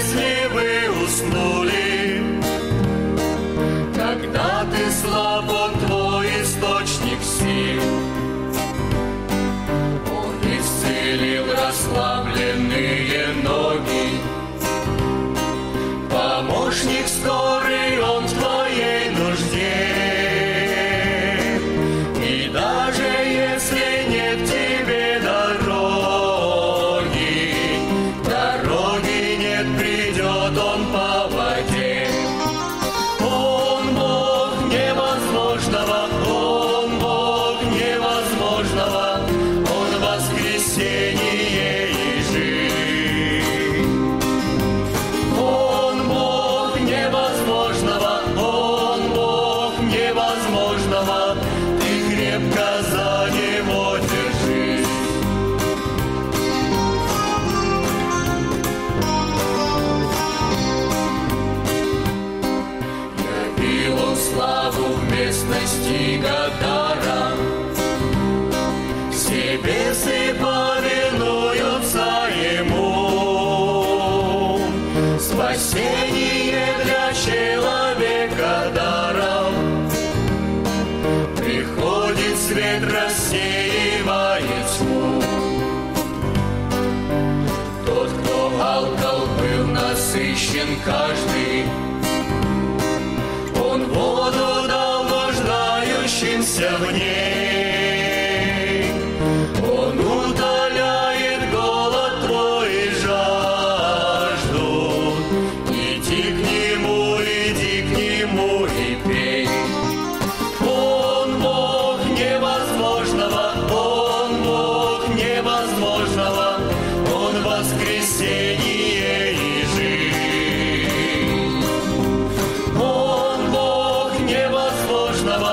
если вы уснули, когда ты слаб, он твой источник сил. Он исцелил расслабленные ноги, помощник скорый он. Местности Гадара, все повинуются ему. Спасение для человека даром. Приходит свет, рассеивает тьму. Тот, кто алкал, был насыщен каждый. Нуждающимся в ней. Он удаляет голод и жажду. Иди к нему, иди к нему и пей. Он Бог невозможного, Он Бог невозможного, Он воскресение и жизнь. Он Бог невозможного,